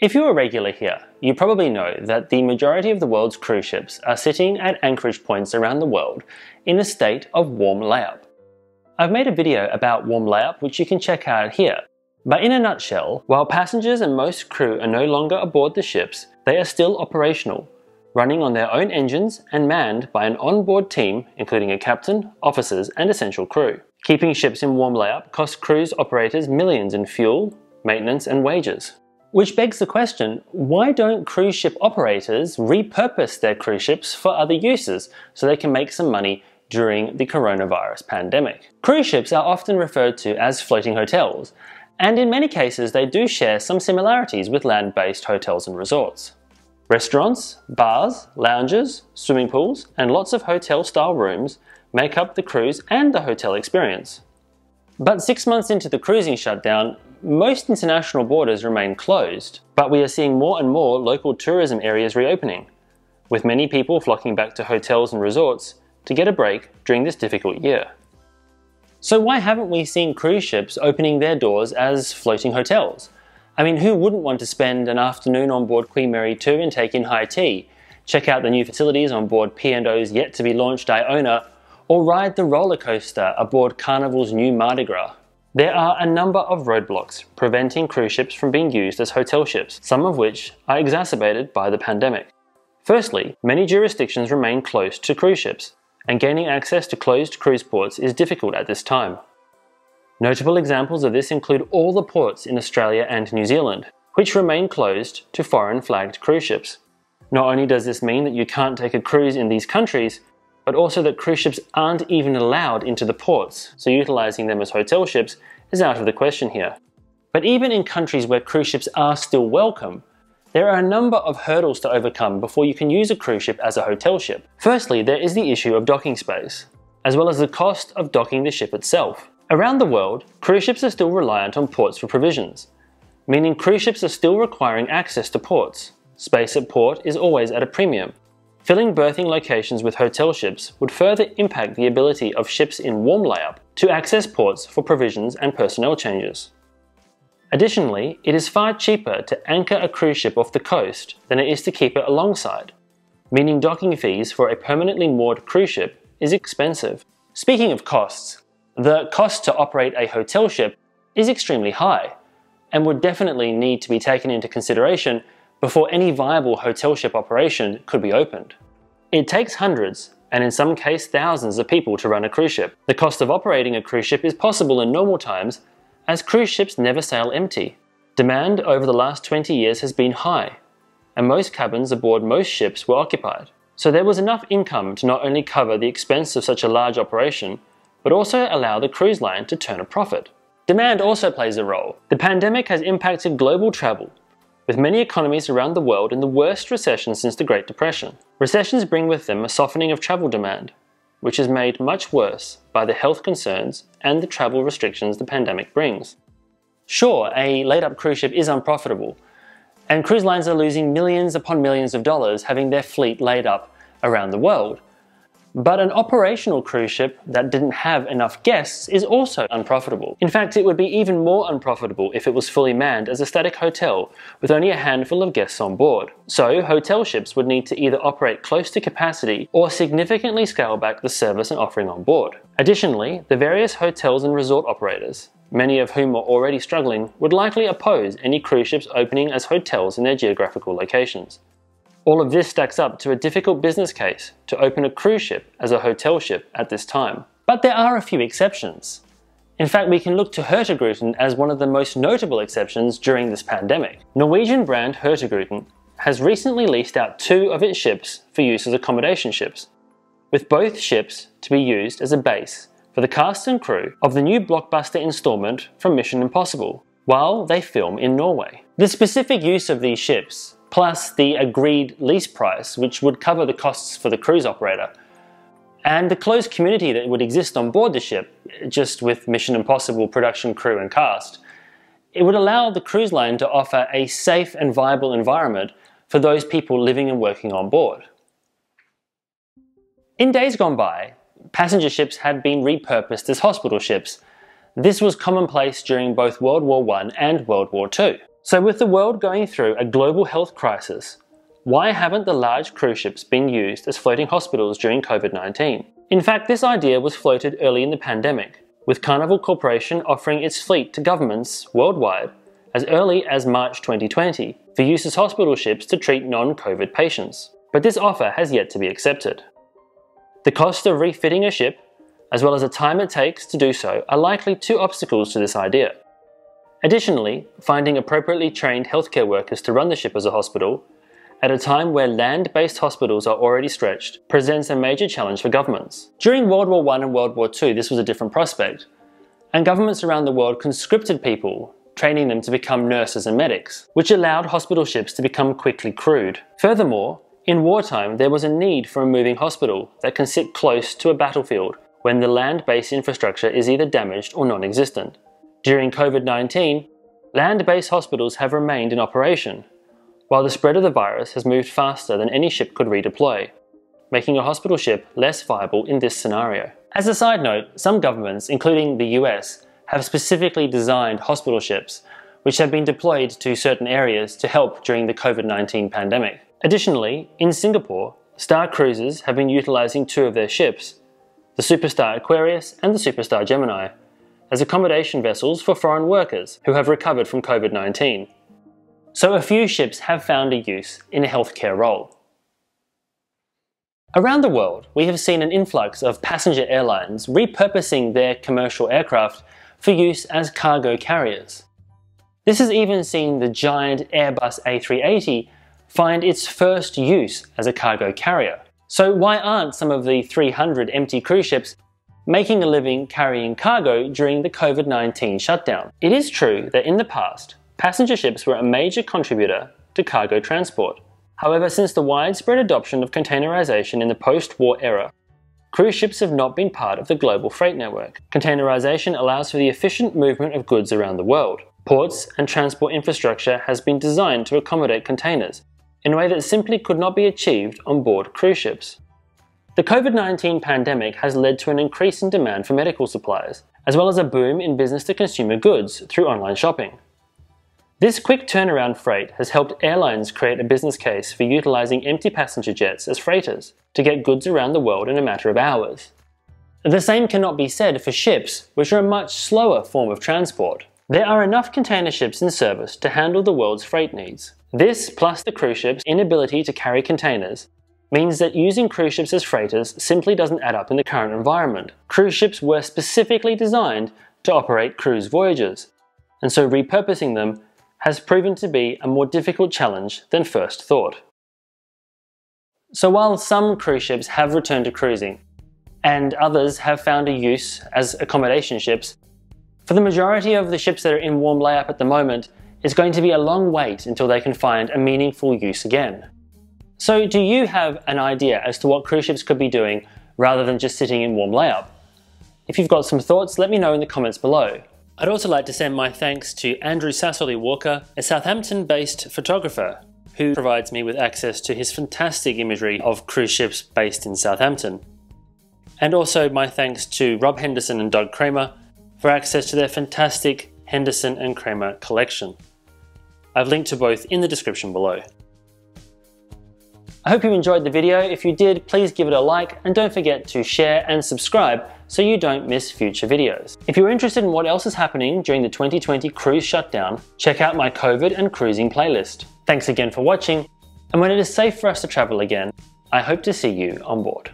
If you're a regular here, you probably know that the majority of the world's cruise ships are sitting at anchorage points around the world in a state of warm layup. I've made a video about warm layup which you can check out here. But in a nutshell, while passengers and most crew are no longer aboard the ships, they are still operational, running on their own engines and manned by an onboard team including a captain, officers and essential crew. Keeping ships in warm layup costs cruise operators millions in fuel, maintenance and wages. Which begs the question, why don't cruise ship operators repurpose their cruise ships for other uses so they can make some money during the coronavirus pandemic? Cruise ships are often referred to as floating hotels, and in many cases they do share some similarities with land-based hotels and resorts. Restaurants, bars, lounges, swimming pools, and lots of hotel-style rooms make up the cruise and the hotel experience. But six months into the cruising shutdown, most international borders remain closed, but we are seeing more and more local tourism areas reopening, with many people flocking back to hotels and resorts to get a break during this difficult year. So why haven't we seen cruise ships opening their doors as floating hotels? I mean, who wouldn't want to spend an afternoon on board Queen Mary 2 and take in high tea, check out the new facilities on board P&O's yet to be launched Iona, or ride the roller coaster aboard Carnival's new Mardi Gras? There are a number of roadblocks preventing cruise ships from being used as hotel ships, some of which are exacerbated by the pandemic. Firstly, many jurisdictions remain closed to cruise ships, and gaining access to closed cruise ports is difficult at this time. Notable examples of this include all the ports in Australia and New Zealand, which remain closed to foreign flagged cruise ships. Not only does this mean that you can't take a cruise in these countries, but also that cruise ships aren't even allowed into the ports, so utilizing them as hotel ships is out of the question here. But even in countries where cruise ships are still welcome, there are a number of hurdles to overcome before you can use a cruise ship as a hotel ship. Firstly, there is the issue of docking space, as well as the cost of docking the ship itself. Around the world, cruise ships are still reliant on ports for provisions, meaning cruise ships are still requiring access to ports. Space at port is always at a premium, Filling berthing locations with hotel ships would further impact the ability of ships in warm layup to access ports for provisions and personnel changes. Additionally, it is far cheaper to anchor a cruise ship off the coast than it is to keep it alongside, meaning docking fees for a permanently moored cruise ship is expensive. Speaking of costs, the cost to operate a hotel ship is extremely high and would definitely need to be taken into consideration before any viable hotel ship operation could be opened. It takes hundreds, and in some cases thousands of people to run a cruise ship. The cost of operating a cruise ship is possible in normal times, as cruise ships never sail empty. Demand over the last 20 years has been high, and most cabins aboard most ships were occupied. So there was enough income to not only cover the expense of such a large operation, but also allow the cruise line to turn a profit. Demand also plays a role. The pandemic has impacted global travel, with many economies around the world in the worst recession since the Great Depression. Recessions bring with them a softening of travel demand, which is made much worse by the health concerns and the travel restrictions the pandemic brings. Sure, a laid up cruise ship is unprofitable, and cruise lines are losing millions upon millions of dollars having their fleet laid up around the world. But an operational cruise ship that didn't have enough guests is also unprofitable. In fact, it would be even more unprofitable if it was fully manned as a static hotel with only a handful of guests on board. So, hotel ships would need to either operate close to capacity or significantly scale back the service and offering on board. Additionally, the various hotels and resort operators, many of whom are already struggling, would likely oppose any cruise ships opening as hotels in their geographical locations. All of this stacks up to a difficult business case to open a cruise ship as a hotel ship at this time. But there are a few exceptions. In fact, we can look to Hurtigruten as one of the most notable exceptions during this pandemic. Norwegian brand Hurtigruten has recently leased out two of its ships for use as accommodation ships, with both ships to be used as a base for the cast and crew of the new blockbuster installment from Mission Impossible while they film in Norway. The specific use of these ships plus the agreed lease price, which would cover the costs for the cruise operator. And the closed community that would exist on board the ship, just with Mission Impossible production crew and cast, it would allow the cruise line to offer a safe and viable environment for those people living and working on board. In days gone by, passenger ships had been repurposed as hospital ships. This was commonplace during both World War I and World War II. So with the world going through a global health crisis, why haven't the large cruise ships been used as floating hospitals during COVID-19? In fact, this idea was floated early in the pandemic, with Carnival Corporation offering its fleet to governments worldwide as early as March 2020 for use as hospital ships to treat non-COVID patients. But this offer has yet to be accepted. The cost of refitting a ship, as well as the time it takes to do so, are likely two obstacles to this idea. Additionally, finding appropriately trained healthcare workers to run the ship as a hospital, at a time where land-based hospitals are already stretched, presents a major challenge for governments. During World War I and World War II, this was a different prospect, and governments around the world conscripted people training them to become nurses and medics, which allowed hospital ships to become quickly crewed. Furthermore, in wartime there was a need for a moving hospital that can sit close to a battlefield when the land-based infrastructure is either damaged or non-existent. During COVID-19, land-based hospitals have remained in operation, while the spread of the virus has moved faster than any ship could redeploy, making a hospital ship less viable in this scenario. As a side note, some governments, including the US, have specifically designed hospital ships, which have been deployed to certain areas to help during the COVID-19 pandemic. Additionally, in Singapore, Star Cruises have been utilising two of their ships, the Superstar Aquarius and the Superstar Gemini, as accommodation vessels for foreign workers who have recovered from COVID-19. So a few ships have found a use in a healthcare role. Around the world, we have seen an influx of passenger airlines repurposing their commercial aircraft for use as cargo carriers. This has even seen the giant Airbus A380 find its first use as a cargo carrier. So why aren't some of the 300 empty cruise ships making a living carrying cargo during the COVID-19 shutdown? It is true that in the past, passenger ships were a major contributor to cargo transport. However, since the widespread adoption of containerization in the post-war era, Cruise ships have not been part of the global freight network. Containerization allows for the efficient movement of goods around the world. Ports and transport infrastructure has been designed to accommodate containers in a way that simply could not be achieved on board cruise ships. The COVID-19 pandemic has led to an increase in demand for medical supplies, as well as a boom in business-to-consumer goods through online shopping. This quick turnaround freight has helped airlines create a business case for utilizing empty passenger jets as freighters to get goods around the world in a matter of hours. The same cannot be said for ships, which are a much slower form of transport. There are enough container ships in service to handle the world's freight needs. This, plus the cruise ship's inability to carry containers, means that using cruise ships as freighters simply doesn't add up in the current environment. Cruise ships were specifically designed to operate cruise voyages, and so repurposing them has proven to be a more difficult challenge than first thought. So while some cruise ships have returned to cruising, and others have found a use as accommodation ships, for the majority of the ships that are in warm layup at the moment, it's going to be a long wait until they can find a meaningful use again. So do you have an idea as to what cruise ships could be doing rather than just sitting in warm layup? If you've got some thoughts, let me know in the comments below. I'd also like to send my thanks to Andrew Sassoli Walker, a Southampton-based photographer who provides me with access to his fantastic imagery of cruise ships based in Southampton. And also my thanks to Rob Henderson and Doug Kramer for access to their fantastic Henderson and Kramer collection. I've linked to both in the description below. I hope you enjoyed the video. If you did, please give it a like and don't forget to share and subscribe so you don't miss future videos. If you're interested in what else is happening during the 2020 cruise shutdown, check out my COVID and cruising playlist. Thanks again for watching, and when it is safe for us to travel again, I hope to see you on board.